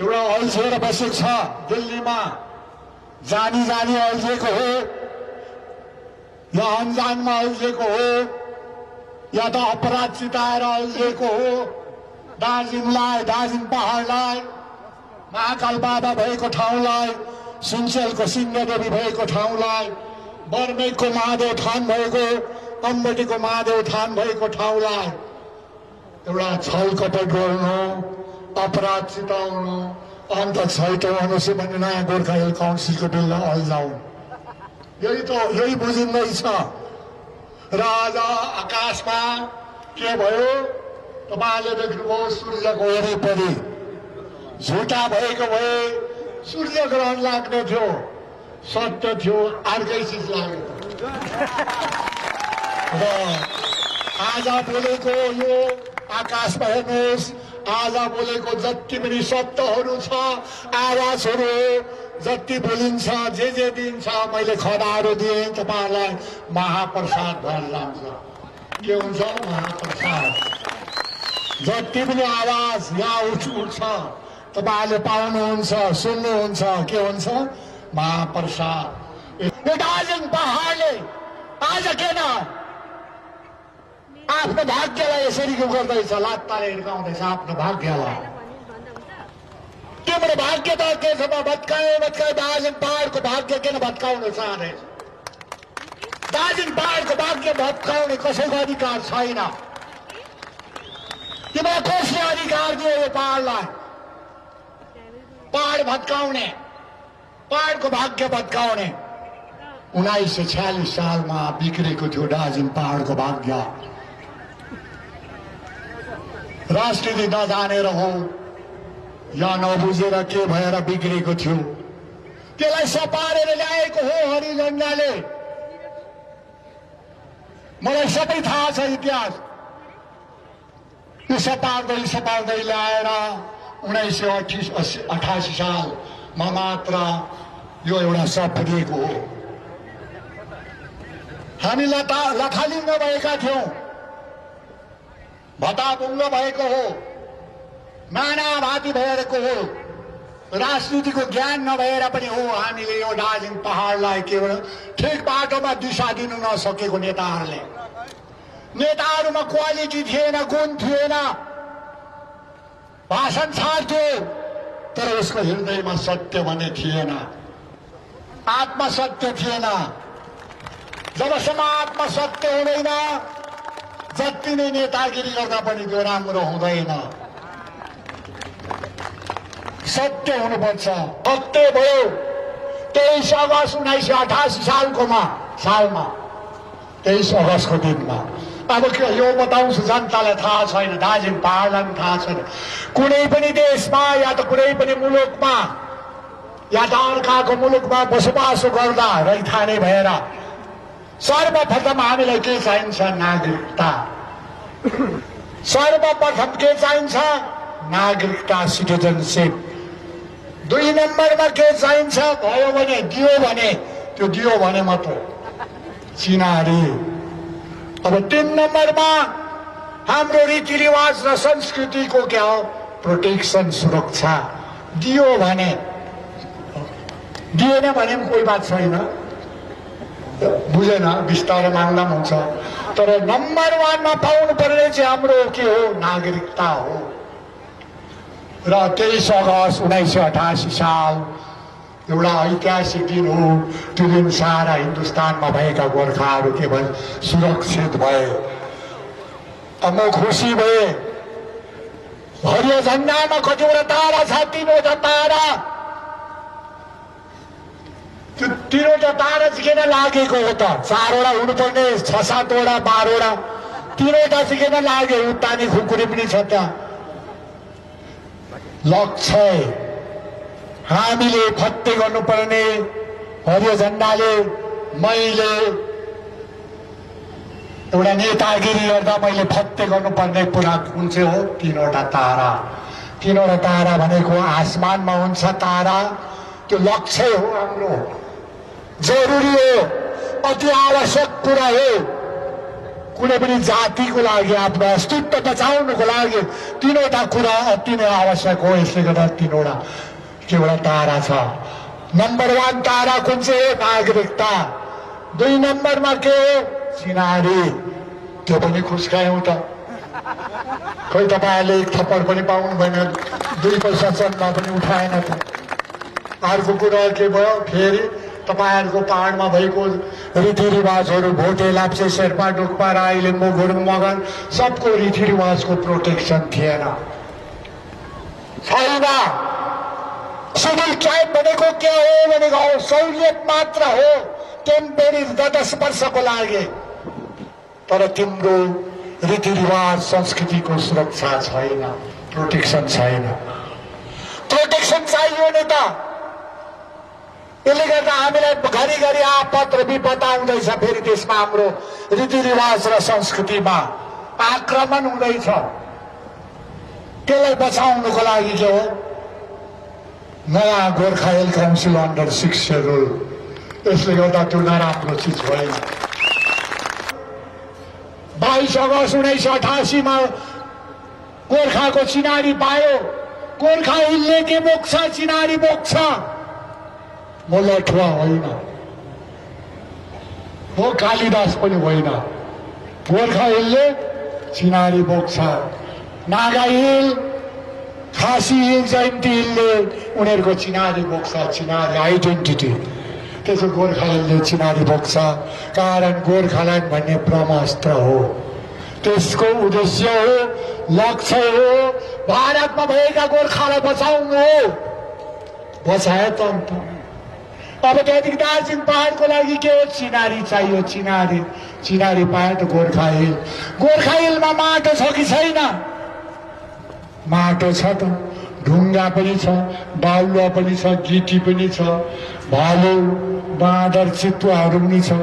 एउटा अल्झिएर बसेको छ दिल्लीमा। जानी जानी अल्झिएको हो। या अन्जानमा अल्झिएको हो। या त अपराध चिताएर अल्झिएको हो। दार्जिलिङलाई दार्जिलिङ पहाडलाई महाकाल बाबा भएको ठाउँलाई सिन्चेलको सिंहदेवी भएको ठाउँलाई बर्मेकको महादेव थान भएको अम्बटीको महादेव थान भएको ठाउँलाई। एउटा छल कपट गर्नु। अपराध चिताउनु अन्त छैटौँ भने नयाँ गोर्खा हिल काउन्सिलको बिललाई अल्झाउनु यही त यही बुझिँदैछ र आज आकाशमा के भयो? तपाईँले देख्नुभयो सूर्यको वरिपरि। झुटा भएको भए सूर्य ग्रहण लाग्ने थियो। सत्य थियो अर्कै चिज लाग्यो र आज बोलेको यो आकाशमा हेर्नुहोस् आज बोलेको जति पनि शब्दहरू छ आवाजहरू जति बोलिन्छ जे जे दिन्छ मैले खदाहरू दिएँ तपाईँहरूलाई। महाप्रसाद भएर जान्छ के हुन्छ? महाप्रसाद। जति पनि आवाज यहाँ उठ उठ्छ तपाईँहरूले पाउनुहुन्छ सुन्नुहुन्छ के हुन्छ? महाप्रसाद। दार्जिलिङ पहाडले आज किन आफ्नो भाग्यलाई यसरी के गर्दैछ लात्ताले हिर्काउँदैछ आफ्नो भाग्यलाई तिम्रो भाग्य त के छ भत्कायो भत्कायो दार्जिलिङ पहाडको भाग्य किन भत्काउन चाहँदैछ दार्जिलिङ पहाडको भाग्य भत्काउने कसैको अधिकार छैन तिमीलाई कसले अधिकार दियो यो पहाडलाई पहाड भत्काउने पहाडको भाग्य भत्काउने उन्नाइस सय छ्यालिस सालमा बिग्रेको थियो दार्जिलिङ पहाडको भाग्य राजनीति नजानेर हो या नबुझेर के भएर बिग्रेको थियो। त्यसलाई सपारेर ल्याएको हो हरिजन्डाले मलाई सबै थाहा छ इतिहास। यो सपार्दै सपार्दै ल्याएर उन्नाइस सय अठिस अस्सी अठासी सालमा मात्र यो एउटा सफरिएको हो। हामी लता लथालिङ्ग भएका थियौँ। भताभुङ्ग भएको हो नानाभाती भएको हो राजनीतिको ज्ञान नभएर पनि हो हामीले यो दार्जिलिङ पहाडलाई केवल ठिक बाटोमा दिशा दिनु नसकेको नेताहरूले। नेताहरूमा क्वालिटी थिएन गुण थिएन भाषण छाड्थ्यो तर उसको हृदयमा सत्य भने थिएन आत्मसत्य थिएन। जबसम्म आत्मसत्य हुँदैन जति नै नेतागिरी गर्दा पनि त्यो राम्रो हुँदैन। सत्य हुनुपर्छ। सत्य भयो। तेइस अगस्त उन्नाइस सय अठासी सालकोमा सालमा। तेइस अगस्तको दिनमा। अब के यो बताउँछु जनतालाई थाहा छैन दार्जिलिङ पहाडलाई पनि थाहा छैन। कुनै पनि देशमा या त कुनै पनि मुलुकमा या त अर्काको मुलुकमा बसोबासो गर्दा रैथाने भएर सर्वप्रथम हामीलाई के चाहिन्छ? नागरिकता। सर्वप्रथम के चाहिन्छ? नागरिकता सिटिजनसिप। दुई नम्बरमा के चाहिन्छ? भयो भने दियो भने। त्यो दियो भने मात्र। चिनारी। अब तिन नम्बरमा हाम्रो रीतिरिवाज र संस्कृतिको क्या हो? प्रोटेक्सन सुरक्षा। दियो भने। दिएन भने पनि कोही बात छैन। बुझेन बिस्तारै माग्दा पनि हुन्छ। तर नम्बर वानमा पाउनु पर्ने चाहिँ हाम्रो के हो? नागरिकता हो। र तेइस अगस्त उन्नाइस सय अठासी साल एउटा ऐतिहासिक दिन हो। त्यो दिन सारा हिन्दुस्तानमा भएका गोर्खाहरू के भए सुरक्षित भए। म खुसी भए। हरियो झन्डामा कतिवटा तारा छ? तिनवटा तारा। तिनवटा चाहिँ किन लागेको हो त। चारवटा हुनुपर्ने छ सातवटा बाह्रवटा। तिनवटा चाहिँ किन लाग्यो उत्तानी खुकुरी पनि छ त्यहाँ। लक्ष्य। हामीले फत्ते गर्नुपर्ने। हरियो झन्डाले मैले एउटा नेतागिरी गर्दा मैले फत्ते गर्नुपर्ने कुरा कुन चाहिँ हो? तिनवटा तारा। तिनवटा तारा भनेको आसमानमा हुन्छ तारा। त्यो लक्ष्य हो हाम्रो। जरुरी हो। अति आवश्यक कुरा हो। कुनै पनि जातिको लागि आफ्नो अस्तित्व बचाउनुको लागि तिनवटा कुरा अति नै आवश्यक हो। यसले गर्दा तिनवटा केवटा तारा छ। नम्बर वान तारा कुन चाहिँ हो? नागरिकता। दुई नम्बरमा के हो? चिनारी। त्यो पनि खुस्कायौँ त। खै तपाईँहरूले एक थप्पड पनि पाउनु भएन। दुई पैसा चन्दा पनि उठाएन त। अर्को कुरा के भयो? फेरि तपाईँहरूको पाहाडमा भएको रीतिरिवाजहरू भोटे लाप्चे शेर्पा डुक्पा राई लिम्बू गुरुङ मगन सबको रीतिरिवाजको प्रोटेक्सन थिएन छैन सिभिल ट्राइब भनेको के हो भनेको सहुलियत मात्र हो टेम्पेरी दस वर्षको लागि तर तिम्रो रीतिरिवाज संस्कृतिको सुरक्षा छैन प्रोटेक्सन छैन प्रोटेक्सन चाहियो नि त यसले गर्दा हामीलाई घरिघरि आपत र विपद आउँदैछ फेरि त्यसमा हाम्रो रीतिरिवाज र संस्कृतिमा आक्रमण हुँदैछ। त्यसलाई बचाउनुको लागि के हो? नयाँ Gorkha health council under six schedule यसले गर्दा त्यो नराम्रो चिज होइन बाइस अगस्त उन्नाइस सय अठासीमा गोर्खाको चिनारी पायो। गोर्खा हिलले के बोक्छ? चिनारी बोक्छ। म लठुवा होइन हो कालिदास पनि होइन गोर्खा हिलले चिनारी बोक्छ नागा हिल खासी हिल जयन्ती हिलले उनीहरूको चिनारी बोक्छ चिनारी आइडेन्टिटी त्यसो गोर्खा हिलले चिनारी बोक्छ कारण गोर्खाल्यान्ड भन्ने ब्रह्मास्त्र हो त्यसको उद्देश्य हो लक्ष्य हो भारतमा भएका गोर्खालाई बचाउनु हो बचाए त अब त्यहाँदेखि दार्जिलिङ पहाडको लागि के हो चिनारी चाहियो चिनारी चिनारी त गोर्खा हिल गोर्खा हिलमा माटो छ कि छैन माटो छ त ढुङ्गा पनि छ बालुवा पनि छ गिटी पनि छ भालु बाँदर चितुवाहरू पनि छ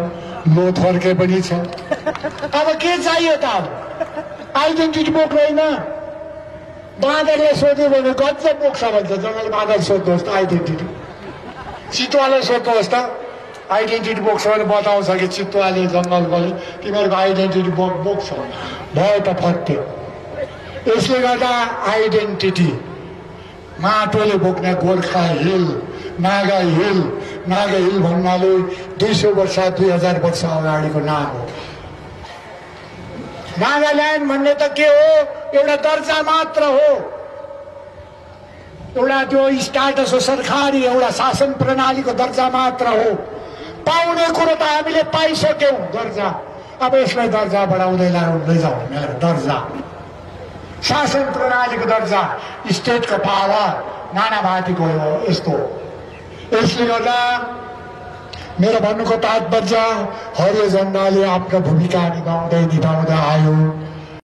लोथर्के पनि छ अब के चाहियो त अब आइडेन्टिटी बोक्दैन बाँदरले सोध्यो भने गजब बोक्छ भन्छ जङ्गल बाँदर सोध्नुहोस् त आइडेन्टिटी चितुवाले सोध्नुहोस् त। आइडेन्टिटी बोक्छ भने बताउँछ कि चितुवाले जङ्गलकोले तिमीहरूको आइडेन्टिटी बोक बोक्छ भयो त फत्यो यसले गर्दा आइडेन्टिटी माटोले बोक्ने Gorkha hill Naga hill Naga hill भन्नाले दुई सय वर्ष दुई हजार वर्ष अगाडिको नाम हो। नागाल्यान्ड भन्ने त के हो? एउटा दर्जा मात्र हो। एउटा त्यो स्टाटस हो सरकारी एउटा शासन प्रणालीको दर्जा मात्र हो। पाउने कुरो त हामीले पाइसक्यौँ दर्जा। अब यसलाई दर्जा बढाउँदै लाउँदै जाउँ। मेरो दर्जा। शासन प्रणालीको दर्जा। स्टेटको पावर। नानाभातीको हो यस्तो। यसले गर्दा मेरो भन्नुको तात्पर्य हरियो झन्डाले आफ्नो भूमिका निभाउँदै निभाउँदै आयो।